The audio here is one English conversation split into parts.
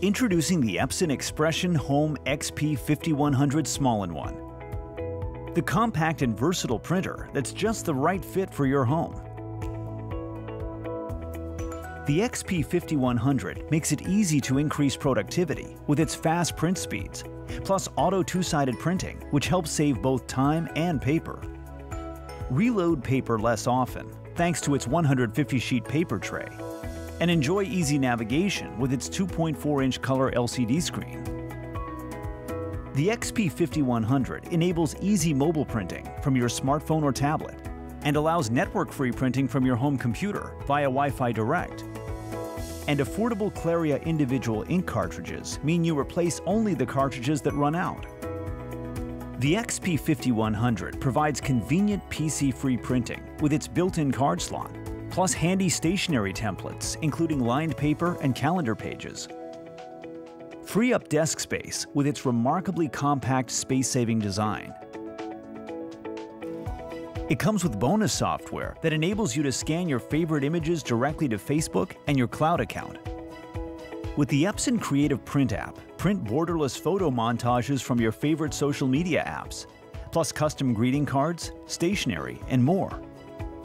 Introducing the Epson Expression Home XP 5100 Small-in-One. The compact and versatile printer that's just the right fit for your home. The XP 5100 makes it easy to increase productivity with its fast print speeds, plus auto two-sided printing, which helps save both time and paper. Reload paper less often thanks to its 150 sheet paper tray and enjoy easy navigation with its 2.4-inch color LCD screen. The XP5100 enables easy mobile printing from your smartphone or tablet and allows network-free printing from your home computer via Wi-Fi Direct. And affordable Claria individual ink cartridges mean you replace only the cartridges that run out. The XP5100 provides convenient PC-free printing with its built-in card slot plus handy stationery templates, including lined paper and calendar pages. Free up desk space with its remarkably compact space-saving design. It comes with bonus software that enables you to scan your favorite images directly to Facebook and your cloud account. With the Epson Creative Print app, print borderless photo montages from your favorite social media apps, plus custom greeting cards, stationery, and more.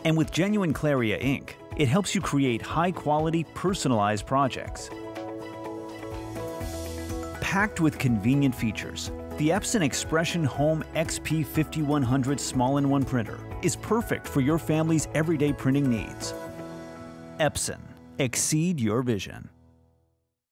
And with genuine Claria ink, it helps you create high-quality, personalized projects. Packed with convenient features, the Epson Expression Home XP 5100 Small-in-One printer is perfect for your family's everyday printing needs. Epson. Exceed your vision.